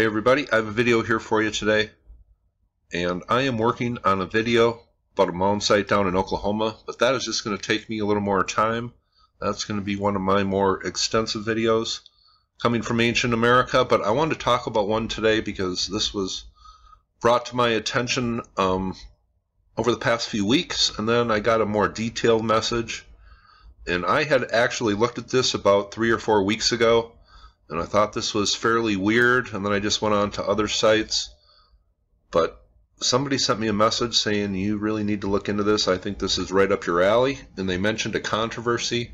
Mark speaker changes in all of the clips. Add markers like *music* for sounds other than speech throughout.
Speaker 1: Hey everybody, I have a video here for you today and I am working on a video about a mound site down in Oklahoma but that is just going to take me a little more time. That's going to be one of my more extensive videos coming from ancient America but I wanted to talk about one today because this was brought to my attention um, over the past few weeks and then I got a more detailed message and I had actually looked at this about three or four weeks ago and I thought this was fairly weird, and then I just went on to other sites. But somebody sent me a message saying you really need to look into this. I think this is right up your alley, and they mentioned a controversy.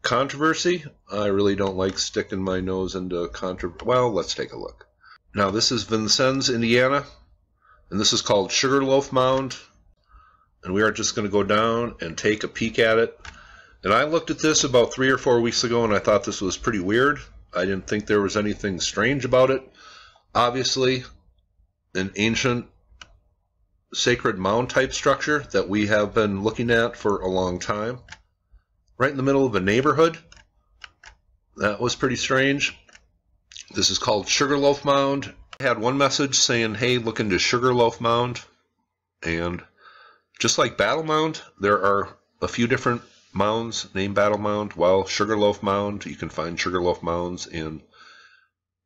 Speaker 1: Controversy? I really don't like sticking my nose into controversy. Well, let's take a look. Now, this is Vincennes, Indiana, and this is called Sugarloaf Mound. And we are just going to go down and take a peek at it. And I looked at this about three or four weeks ago, and I thought this was pretty weird. I didn't think there was anything strange about it. Obviously, an ancient sacred mound type structure that we have been looking at for a long time. Right in the middle of a neighborhood. That was pretty strange. This is called Sugarloaf Mound. I had one message saying, hey, look into Sugarloaf Mound. And just like Battle Mound, there are a few different mounds named Battle Mound. Well, Sugarloaf Mound, you can find Sugarloaf Mounds in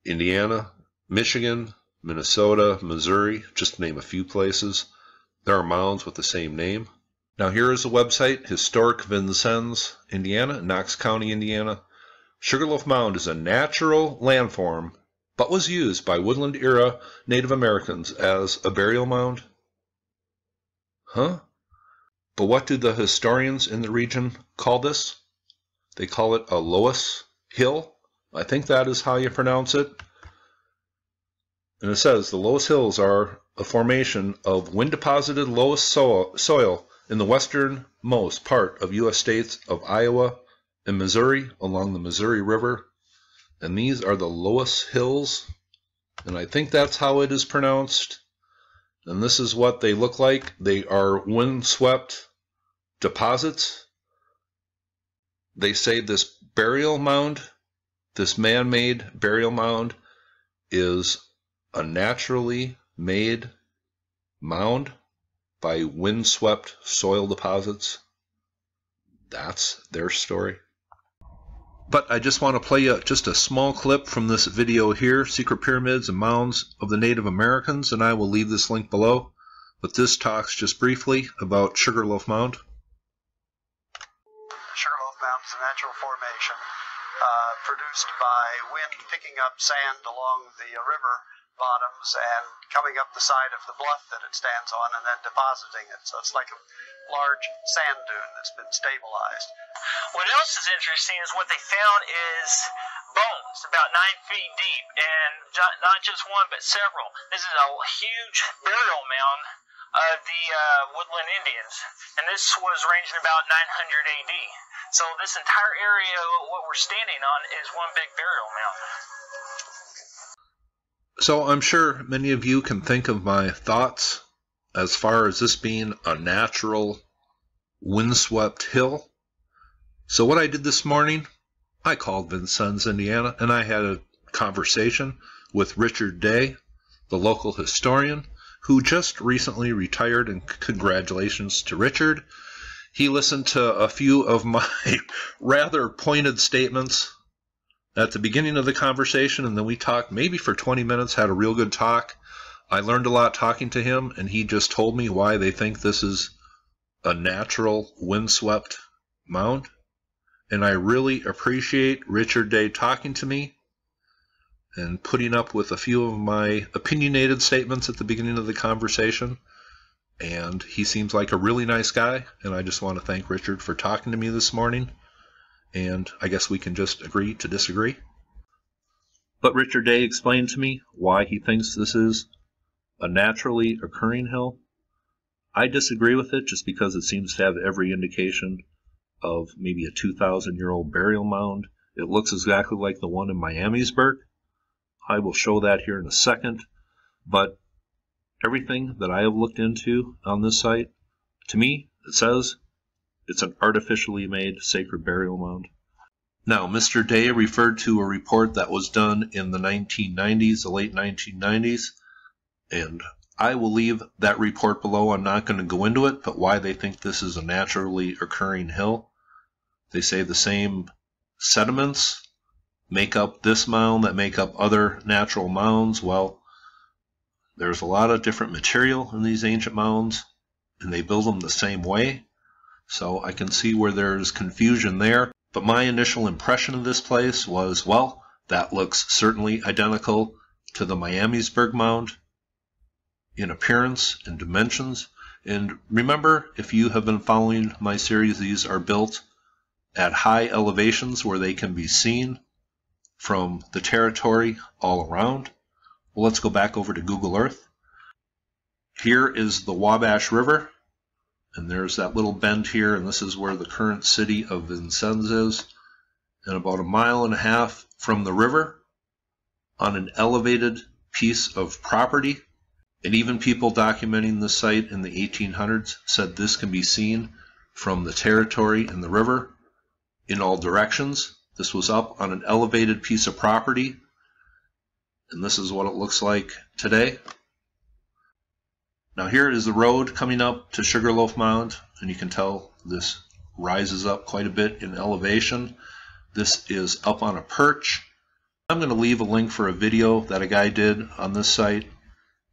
Speaker 1: Indiana, Michigan, Minnesota, Missouri, just to name a few places. There are mounds with the same name. Now here is a website, Historic Vincennes, Indiana, Knox County, Indiana. Sugarloaf Mound is a natural landform, but was used by woodland-era Native Americans as a burial mound. Huh? But what do the historians in the region call this? They call it a loess hill. I think that is how you pronounce it. And it says the Loess Hills are a formation of wind-deposited loess soil in the westernmost part of U.S. states of Iowa and Missouri along the Missouri River. And these are the Loess Hills. And I think that's how it is pronounced. And this is what they look like. They are windswept deposits. They say this burial mound, this man-made burial mound, is a naturally made mound by windswept soil deposits. That's their story. But I just want to play you just a small clip from this video here, Secret Pyramids and Mounds of the Native Americans, and I will leave this link below. But this talks just briefly about Sugarloaf Mound.
Speaker 2: Is a natural formation uh, produced by wind picking up sand along the river bottoms and coming up the side of the bluff that it stands on and then depositing it. So it's like a large sand dune that's been stabilized.
Speaker 3: What else is interesting is what they found is bones about nine feet deep, and not just one but several. This is a huge burial mound of the uh, woodland Indians, and this was ranging about 900 AD. So this entire area, what we're standing on, is one big burial mound.
Speaker 1: So I'm sure many of you can think of my thoughts as far as this being a natural windswept hill. So what I did this morning, I called Vincennes, Indiana, and I had a conversation with Richard Day, the local historian, who just recently retired, and congratulations to Richard. He listened to a few of my *laughs* rather pointed statements at the beginning of the conversation, and then we talked maybe for 20 minutes, had a real good talk. I learned a lot talking to him, and he just told me why they think this is a natural windswept mound. And I really appreciate Richard Day talking to me and putting up with a few of my opinionated statements at the beginning of the conversation. And he seems like a really nice guy, and I just want to thank Richard for talking to me this morning. And I guess we can just agree to disagree. But Richard Day explained to me why he thinks this is a naturally occurring hill. I disagree with it just because it seems to have every indication of maybe a 2,000 year old burial mound. It looks exactly like the one in Miamisburg, I will show that here in a second. But everything that I have looked into on this site, to me, it says it's an artificially made sacred burial mound. Now, Mr. Day referred to a report that was done in the 1990s, the late 1990s, and I will leave that report below. I'm not going to go into it, but why they think this is a naturally occurring hill. They say the same sediments make up this mound that make up other natural mounds. Well, there's a lot of different material in these ancient mounds, and they build them the same way. So I can see where there's confusion there. But my initial impression of this place was, well, that looks certainly identical to the Miamisburg Mound in appearance and dimensions. And remember, if you have been following my series, these are built at high elevations where they can be seen from the territory all around. Well, let's go back over to Google Earth. Here is the Wabash River, and there's that little bend here, and this is where the current city of Vincennes is. And about a mile and a half from the river, on an elevated piece of property, and even people documenting the site in the 1800s said this can be seen from the territory and the river in all directions. This was up on an elevated piece of property and this is what it looks like today. Now here is the road coming up to Sugarloaf Mound, and you can tell this rises up quite a bit in elevation. This is up on a perch. I'm going to leave a link for a video that a guy did on this site,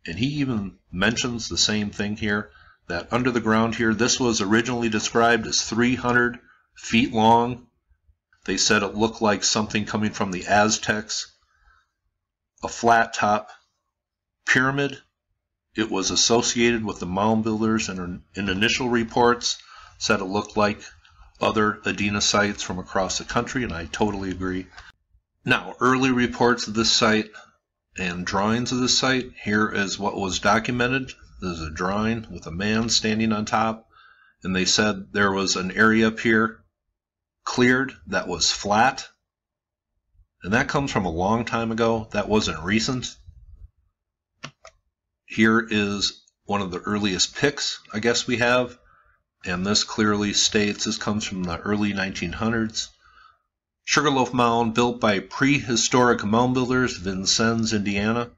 Speaker 1: and he even mentions the same thing here, that under the ground here, this was originally described as 300 feet long. They said it looked like something coming from the Aztecs a flat top pyramid. It was associated with the mound builders and in initial reports said it looked like other Adena sites from across the country, and I totally agree. Now, early reports of this site and drawings of this site, here is what was documented. There's a drawing with a man standing on top, and they said there was an area up here cleared that was flat and that comes from a long time ago. That wasn't recent. Here is one of the earliest pics, I guess we have. And this clearly states this comes from the early 1900s. Sugarloaf Mound built by prehistoric mound builders, Vincennes, Indiana.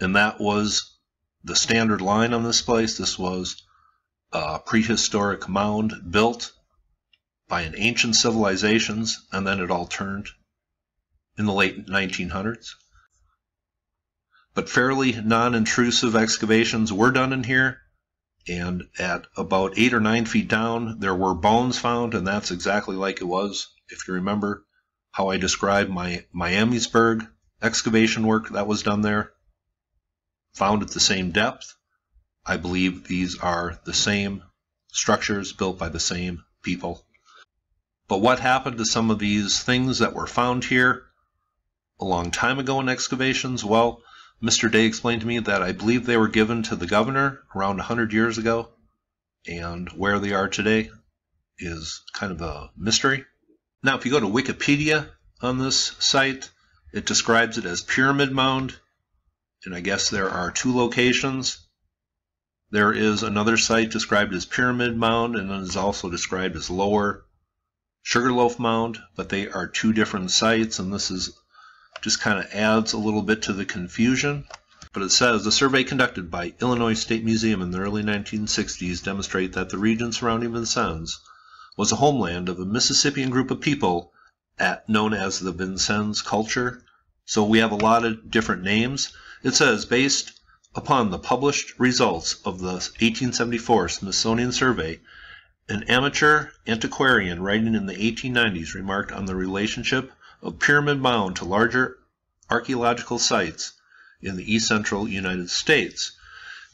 Speaker 1: And that was the standard line on this place. This was a prehistoric mound built by an ancient civilizations, and then it all turned in the late 1900s. But fairly non-intrusive excavations were done in here, and at about eight or nine feet down, there were bones found, and that's exactly like it was. If you remember how I described my Miamisburg excavation work that was done there, found at the same depth. I believe these are the same structures built by the same people. But what happened to some of these things that were found here? A long time ago in excavations? Well, Mr. Day explained to me that I believe they were given to the governor around 100 years ago, and where they are today is kind of a mystery. Now, if you go to Wikipedia on this site, it describes it as Pyramid Mound, and I guess there are two locations. There is another site described as Pyramid Mound, and it is also described as Lower Sugarloaf Mound, but they are two different sites, and this is just kind of adds a little bit to the confusion. But it says the survey conducted by Illinois State Museum in the early 1960s demonstrate that the region surrounding Vincennes was a homeland of a Mississippian group of people at, known as the Vincennes culture. So we have a lot of different names. It says based upon the published results of the 1874 Smithsonian Survey, an amateur antiquarian writing in the 1890s remarked on the relationship of Pyramid Mound to larger archaeological sites in the east central United States.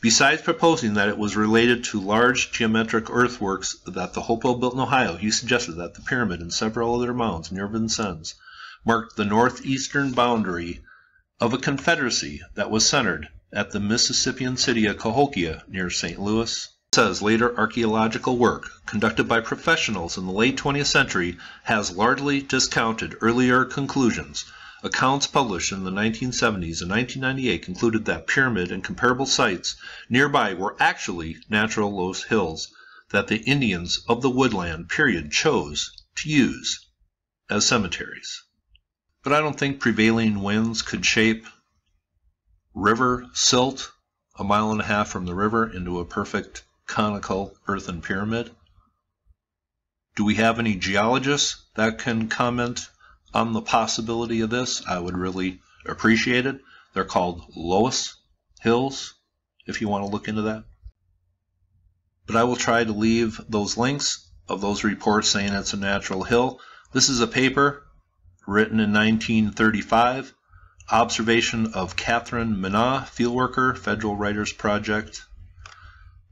Speaker 1: Besides proposing that it was related to large geometric earthworks that the Hopewell built in Ohio, he suggested that the pyramid and several other mounds near Vincennes marked the northeastern boundary of a confederacy that was centered at the Mississippian city of Cahokia near St. Louis says later archaeological work conducted by professionals in the late 20th century has largely discounted earlier conclusions. Accounts published in the 1970s and 1998 concluded that pyramid and comparable sites nearby were actually natural low hills that the Indians of the woodland period chose to use as cemeteries. But I don't think prevailing winds could shape river silt a mile and a half from the river into a perfect conical earthen pyramid. Do we have any geologists that can comment on the possibility of this? I would really appreciate it. They're called Loess Hills, if you want to look into that. But I will try to leave those links of those reports saying it's a natural hill. This is a paper written in 1935, observation of Catherine Minna, fieldworker, Federal Writers Project.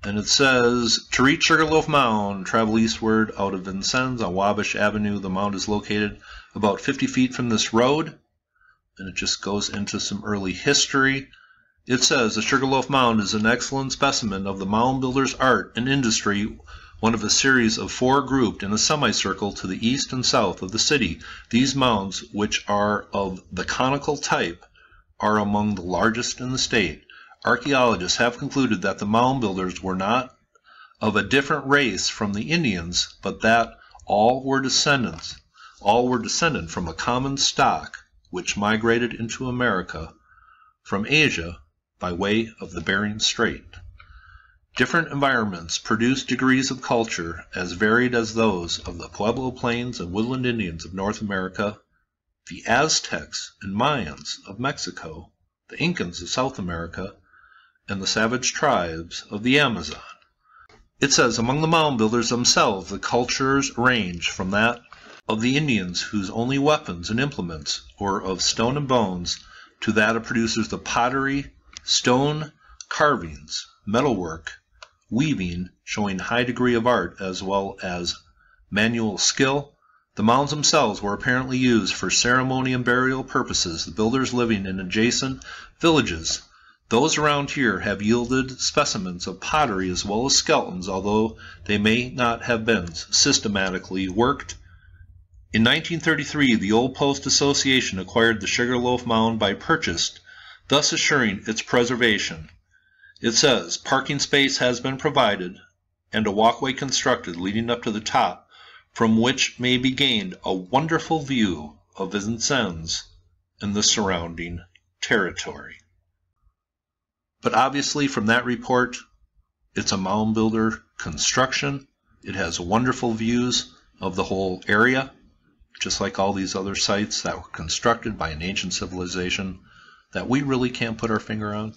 Speaker 1: And it says, to reach Sugarloaf Mound, travel eastward out of Vincennes on Wabash Avenue. The mound is located about 50 feet from this road. And it just goes into some early history. It says, the Sugarloaf Mound is an excellent specimen of the mound builder's art and industry one of a series of four grouped in a semicircle to the east and south of the city. These mounds, which are of the conical type, are among the largest in the state. Archaeologists have concluded that the mound builders were not of a different race from the Indians, but that all were descendants, all were descended from a common stock which migrated into America from Asia by way of the Bering Strait. Different environments produce degrees of culture as varied as those of the Pueblo Plains and woodland Indians of North America, the Aztecs and Mayans of Mexico, the Incans of South America, and the savage tribes of the Amazon. It says among the mound builders themselves the cultures range from that of the Indians whose only weapons and implements were of stone and bones to that of producers of pottery, stone carvings, metalwork, weaving, showing high degree of art as well as manual skill. The mounds themselves were apparently used for ceremony and burial purposes, the builders living in adjacent villages. Those around here have yielded specimens of pottery as well as skeletons, although they may not have been systematically worked. In 1933, the Old Post Association acquired the Sugarloaf Mound by purchase, thus assuring its preservation. It says, parking space has been provided and a walkway constructed leading up to the top from which may be gained a wonderful view of Vincennes and the surrounding territory. But obviously from that report, it's a mound builder construction. It has wonderful views of the whole area, just like all these other sites that were constructed by an ancient civilization that we really can't put our finger on.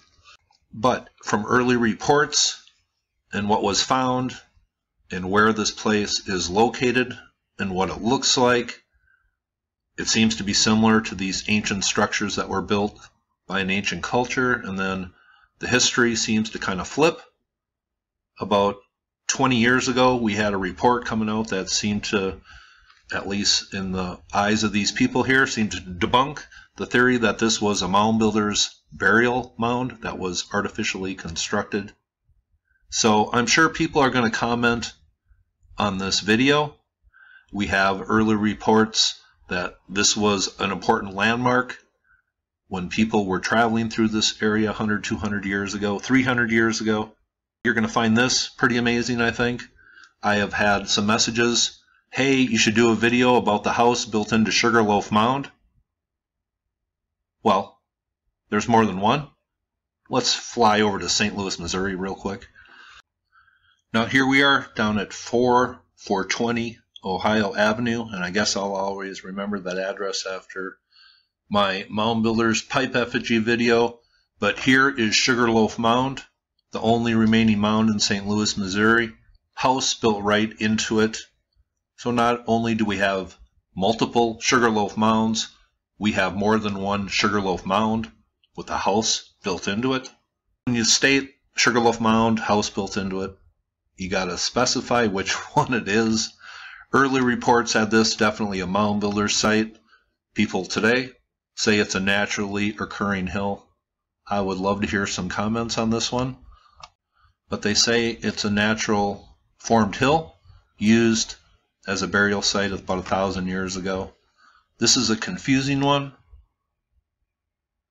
Speaker 1: But from early reports and what was found and where this place is located and what it looks like, it seems to be similar to these ancient structures that were built by an ancient culture. And then the history seems to kind of flip. About 20 years ago, we had a report coming out that seemed to, at least in the eyes of these people here, seemed to debunk the theory that this was a mound builder's burial mound that was artificially constructed. So I'm sure people are going to comment on this video. We have early reports that this was an important landmark when people were traveling through this area 100, 200 years ago, 300 years ago. You're going to find this pretty amazing, I think. I have had some messages. Hey, you should do a video about the house built into Sugarloaf Mound. Well, there's more than one? Let's fly over to St. Louis, Missouri real quick. Now here we are down at 4420 Ohio Avenue, and I guess I'll always remember that address after my Mound Builders pipe effigy video. But here is Sugarloaf Mound, the only remaining mound in St. Louis, Missouri. House built right into it. So not only do we have multiple Sugarloaf mounds, we have more than one Sugarloaf mound with a house built into it. When you state Sugarloaf Mound, house built into it, you got to specify which *laughs* one it is. Early reports had this definitely a mound builder site. People today say it's a naturally occurring hill. I would love to hear some comments on this one. But they say it's a natural formed hill used as a burial site about a thousand years ago. This is a confusing one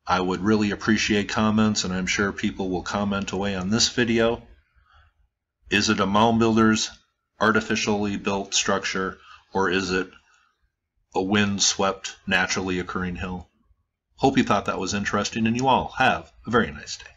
Speaker 1: I would really appreciate comments, and I'm sure people will comment away on this video. Is it a mound builder's artificially built structure, or is it a wind-swept, naturally occurring hill. Hope you thought that was interesting, and you all have a very nice day.